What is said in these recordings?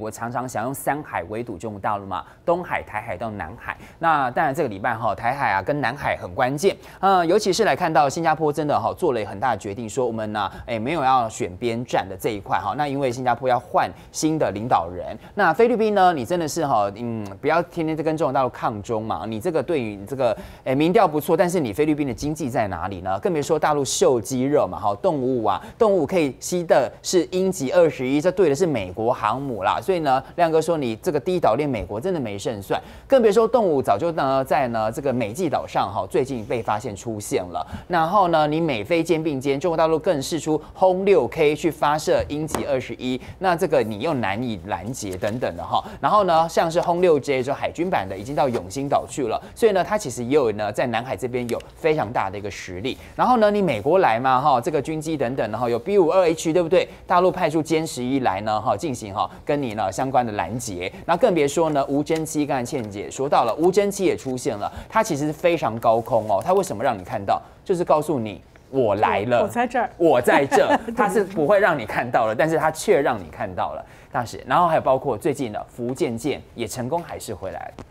国常常想用三海围堵中国大陆嘛，东海、台海到南海。那当然这个礼拜哈，台海啊跟南海很关键，呃，尤其是来看到新加坡真的哈做了很大的决定，说我们呢，哎没有要选边站的这一块哈。那因为新加坡要换新的领导人，那菲律宾呢，你真的是哈，嗯，不要天天在跟中国大陆抗中嘛，你这个对于你这个哎民调不错，但是你菲律宾的经济在哪里呢？更别说大陆秀肌肉嘛，哈，动物啊，动物可以吸的是鹰击二十一，这对的是美国航母啦，所以呢，亮哥说你这个第一岛链美国真的没胜算，更别说动物早就呢在呢这个美济岛上哈，最近被发现出现了，然后呢，你美菲肩并肩，中国大陆更试出轰六 K 去发射鹰击二十一，那这个你又难以拦截等等的哈，然后呢，像是轰六 J 就海军版的已经到永兴岛去了，所以呢，它其实也有呢在南海这边有非常大的一个实力，然后呢，你美国来嘛哈，这个军机等等的哈，有 B 五二 H 对不对？大陆派出歼十一来呢哈，进行哈跟你相关的拦截，那更别说呢无侦机，刚才倩姐说到了无侦机也出现了，它其实是非常高空哦，它为什么让你看到？就是告诉你我来了，我在这儿，我在这，它是不会让你看到了，但是它却让你看到了，大使。然后还有包括最近的福建舰也成功还是回来了。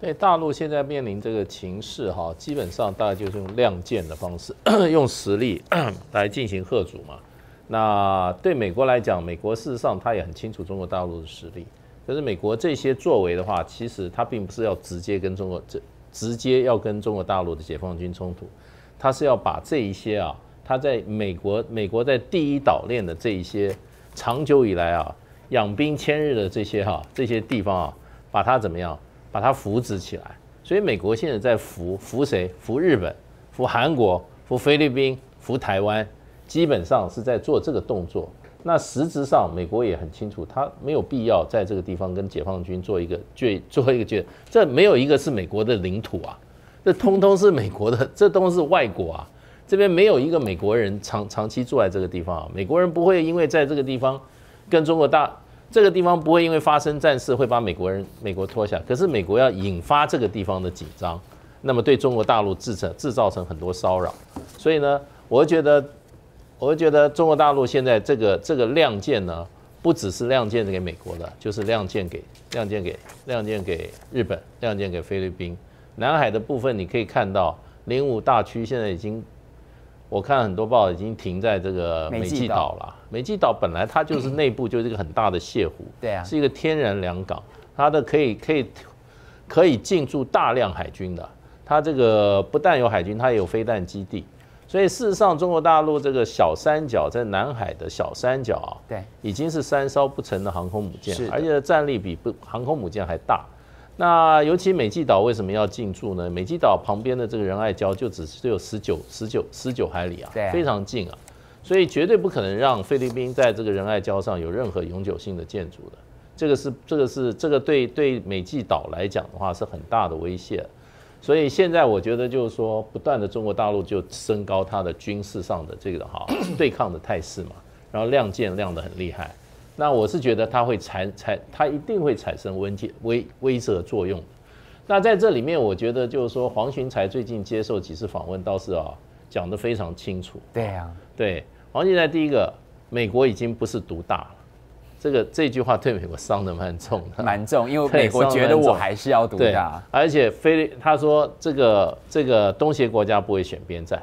对大陆现在面临这个情势哈，基本上大概就是用亮剑的方式，用实力 来进行贺阻嘛。那对美国来讲，美国事实上他也很清楚中国大陆的实力，可是美国这些作为的话，其实他并不是要直接跟中国这直接要跟中国大陆的解放军冲突，他是要把这一些啊，他在美国美国在第一岛链的这一些长久以来啊养兵千日的这些哈这些地方啊，把它怎么样？把它扶植起来，所以美国现在在扶扶谁？扶日本，扶韩国，扶菲律宾，扶台湾，基本上是在做这个动作。那实质上，美国也很清楚，他没有必要在这个地方跟解放军做一个决 做一个决，这没有一个是美国的领土啊，这通通是美国的，这都是外国啊，这边没有一个美国人长长期住在这个地方啊，美国人不会因为在这个地方跟中国大。这个地方不会因为发生战事会把美国人美国拖下，可是美国要引发这个地方的紧张，那么对中国大陆制成制造成很多骚扰，所以呢，我觉得，我觉得中国大陆现在这个这个亮剑呢，不只是亮剑给美国的，就是亮剑给亮剑给亮剑给日本，亮剑给菲律宾，南海的部分你可以看到，零五大区现在已经。我看很多报已经停在这个美济岛了。美济岛本来它就是内部就是一个很大的泻湖，对啊，是一个天然良港，它的可以可以可以进驻大量海军的。它这个不但有海军，它也有飞弹基地。所以事实上，中国大陆这个小三角在南海的小三角啊，对，已经是三艘不成的航空母舰，而且战力比不航空母舰还大。那尤其美济岛为什么要进驻呢？美济岛旁边的这个仁爱礁就只只有十九、十九、十九海里啊，非常近啊，所以绝对不可能让菲律宾在这个仁爱礁上有任何永久性的建筑的。这个是这个是这个对对美济岛来讲的话是很大的威胁。所以现在我觉得就是说，不断的中国大陆就升高它的军事上的这个哈对抗的态势嘛，然后亮剑亮得很厉害。那我是觉得它会产产，它一定会产生威胁威威慑作用。那在这里面，我觉得就是说，黄群才最近接受几次访问，倒是啊讲得非常清楚。对啊，对黄群才第一个，美国已经不是独大了，这个这句话对美国伤得蛮重的，蛮重，因为美国觉得我还是要独大，而且菲他说这个这个东协国家不会选边站，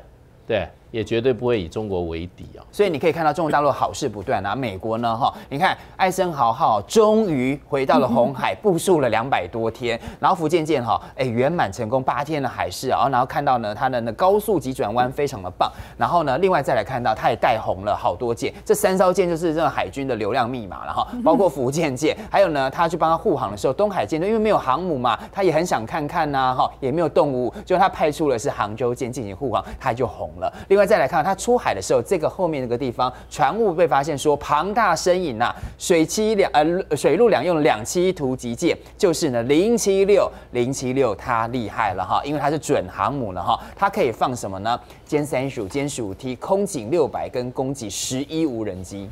对。也绝对不会以中国为敌啊！所以你可以看到中国大陆好事不断啊。美国呢，哈，你看艾森豪号终于回到了红海，部署了两百多天，然后福建舰哈，哎，圆满成功八天的海试啊，然后看到呢，它的那高速急转弯非常的棒。然后呢，另外再来看到它也带红了好多舰，这三艘舰就是这个海军的流量密码了哈。包括福建舰，还有呢，他去帮他护航的时候，东海舰队因为没有航母嘛，他也很想看看呐，哈，也没有动物，就他派出了是杭州舰进行护航，他就红了。另外再来看，它出海的时候，这个后面那个地方船坞被发现说庞大身影呐，水栖两呃水陆两用两栖突击舰，就是呢零七六零七六，它厉害了哈，因为它是准航母了哈，它可以放什么呢？歼三十五、歼十五 T、空警六百跟攻击十一无人机。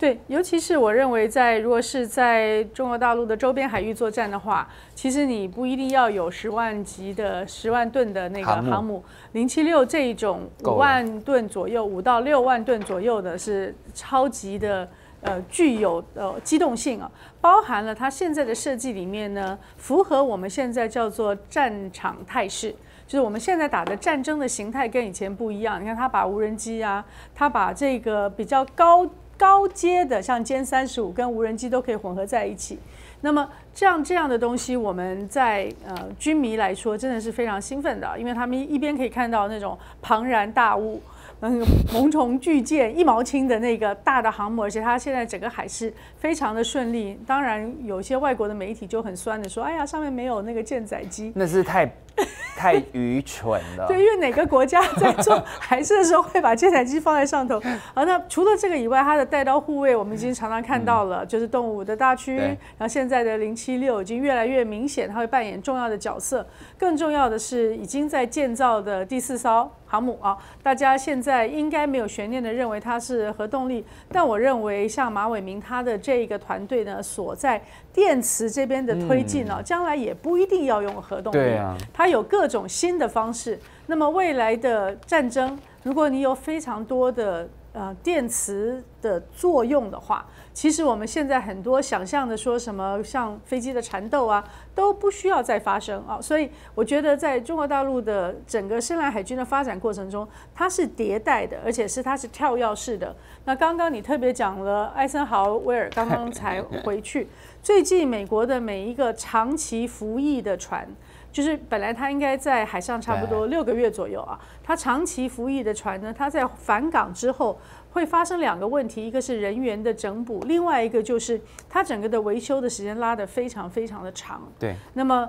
对，尤其是我认为，在如果是在中国大陆的周边海域作战的话，其实你不一定要有十万级的十万吨的那个航母，零七六这一种五万吨左右，五到六万吨左右的是超级的呃具有呃机动性啊，包含了它现在的设计里面呢，符合我们现在叫做战场态势。就是我们现在打的战争的形态跟以前不一样。你看，他把无人机啊，他把这个比较高高阶的，像歼三十五跟无人机都可以混合在一起。那么这样这样的东西，我们在呃军迷来说真的是非常兴奋的，因为他们一边可以看到那种庞然大物。嗯萌虫巨舰一毛轻的那个大的航母，而且它现在整个海事非常的顺利。当然，有些外国的媒体就很酸的说：“哎呀，上面没有那个舰载机。”那是太 太愚蠢了。对，因为哪个国家在做海事的时候会把舰载机放在上头？啊，那除了这个以外，它的带刀护卫我们已经常常看到了，就是动物的大区。然后现在的零七六已经越来越明显，它会扮演重要的角色。更重要的是，已经在建造的第四艘。航母啊，大家现在应该没有悬念的认为它是核动力，但我认为像马伟明他的这一个团队呢，所在电池这边的推进呢，将来也不一定要用核动力，对啊，它有各种新的方式。那么未来的战争，如果你有非常多的呃电磁的作用的话。其实我们现在很多想象的说什么像飞机的缠斗啊，都不需要再发生啊。所以我觉得在中国大陆的整个深蓝海军的发展过程中，它是迭代的，而且是它是跳跃式的。那刚刚你特别讲了艾森豪威尔刚刚才回去，最近美国的每一个长期服役的船，就是本来他应该在海上差不多六个月左右啊，他长期服役的船呢，他在返港之后。会发生两个问题，一个是人员的整补，另外一个就是它整个的维修的时间拉得非常非常的长。对，那么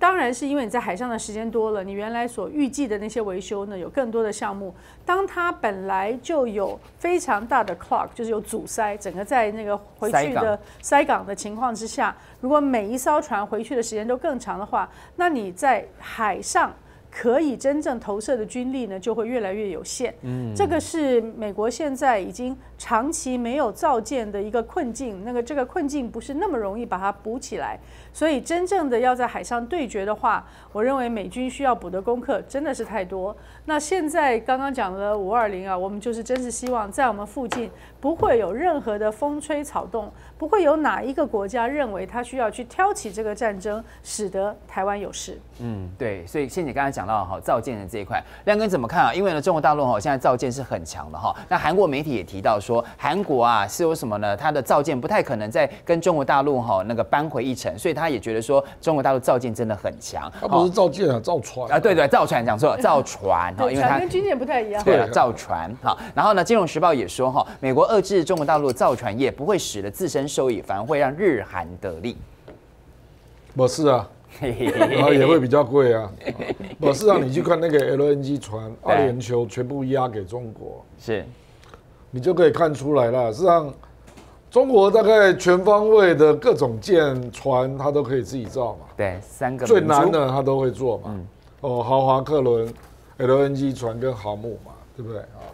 当然是因为你在海上的时间多了，你原来所预计的那些维修呢，有更多的项目。当它本来就有非常大的 clock，就是有阻塞，整个在那个回去的塞港的情况之下，如果每一艘船回去的时间都更长的话，那你在海上。可以真正投射的军力呢，就会越来越有限。嗯，这个是美国现在已经长期没有造舰的一个困境。那个这个困境不是那么容易把它补起来。所以真正的要在海上对决的话，我认为美军需要补的功课真的是太多。那现在刚刚讲的五二零啊，我们就是真是希望在我们附近不会有任何的风吹草动，不会有哪一个国家认为他需要去挑起这个战争，使得台湾有事。嗯，对。所以倩姐刚才讲到哈造舰的这一块，亮哥怎么看啊？因为呢，中国大陆哈现在造舰是很强的哈。那韩国媒体也提到说，韩国啊是有什么呢？它的造舰不太可能再跟中国大陆哈那个扳回一城，所以他也觉得说中国大陆造舰真的很强。他不是造舰啊，造船啊，对对，造船讲错了，造船哈。因为它跟军舰不太一样。对，造船。哈，然后呢，《金融时报》也说哈，美国遏制中国大陆造船业不会使得自身受益，反而会让日韩得利。不是啊，然后也会比较贵啊。不是让你去看那个 LNG 船，阿联酋全部押给中国，是，你就可以看出来了。实际上，中国大概全方位的各种舰船，它都可以自己造嘛。对，三个最难的它都会做嘛。哦，豪华客轮、LNG 船跟航母嘛，对不对啊？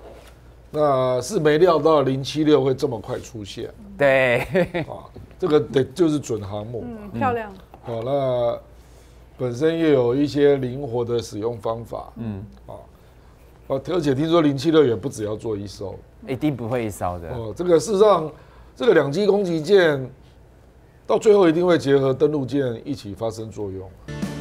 那是没料到零七六会这么快出现。对，啊，这个得就是准航母嘛，漂亮。好，那本身又有一些灵活的使用方法。嗯，啊，而且听说零七六也不只要做一艘，一定不会一艘的。哦，这个事实上，这个两栖攻击舰到最后一定会结合登陆舰一起发生作用。